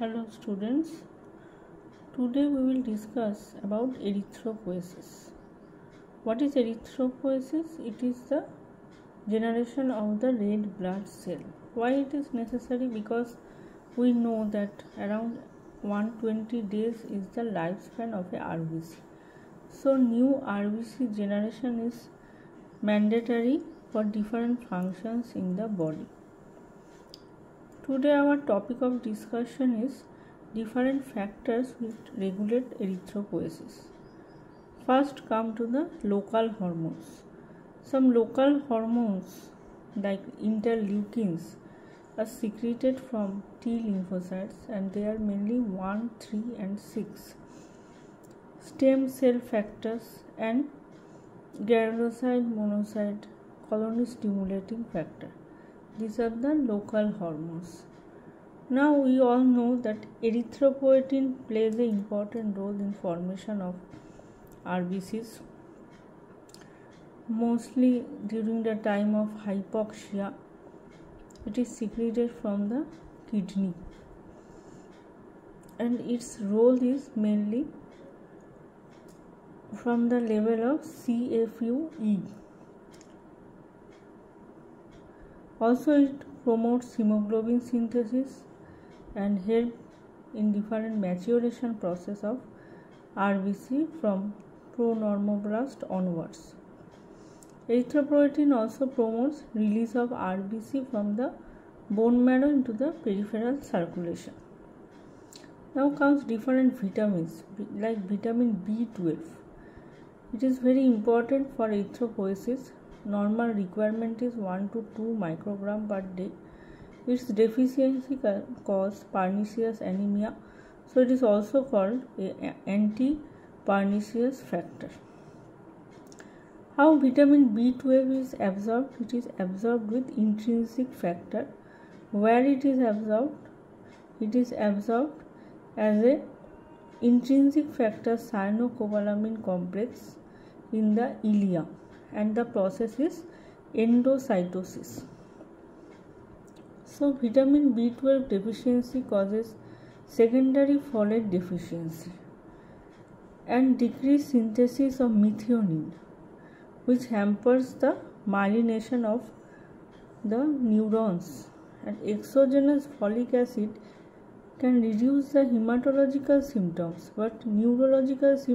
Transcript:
Hello students. Today we will discuss about erythropoiesis. What is erythropoiesis? It is the generation of the red blood cell. Why it is necessary? Because we know that around 120 days is the lifespan of a RBC. So new RBC generation is mandatory for different functions in the body. Today our topic of discussion is different factors which regulate erythropoiesis. First come to the local hormones. Some local hormones like interleukins are secreted from T lymphocytes and they are mainly 1, 3 and 6. Stem cell factors and granulocyte monocyte colony stimulating factor these are the local hormones. Now we all know that erythropoietin plays an important role in formation of rbcs mostly during the time of hypoxia. It is secreted from the kidney. And its role is mainly from the level of CFUE Also, it promotes hemoglobin synthesis and help in different maturation process of RBC from pronormoblast onwards. Erythropoietin also promotes release of RBC from the bone marrow into the peripheral circulation. Now comes different vitamins like vitamin B12. It is very important for erythropoiesis normal requirement is 1 to 2 microgram per day. Its deficiency cause pernicious anemia. So it is also called anti pernicious factor. How vitamin b12 is absorbed? It is absorbed with intrinsic factor. Where it is absorbed? It is absorbed as a intrinsic factor cyanocobalamin complex in the ileum and the process is endocytosis. So, vitamin B12 deficiency causes secondary folate deficiency and decreased synthesis of methionine which hampers the myelination of the neurons and exogenous folic acid can reduce the hematological symptoms but neurological symptoms